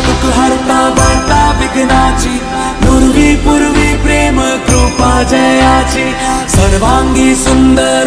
दुख हरता वार्ता विघ्नाची. पूर्वी पूर्वी प्रेम कृपा जयाची. सर्वांगी सुंदर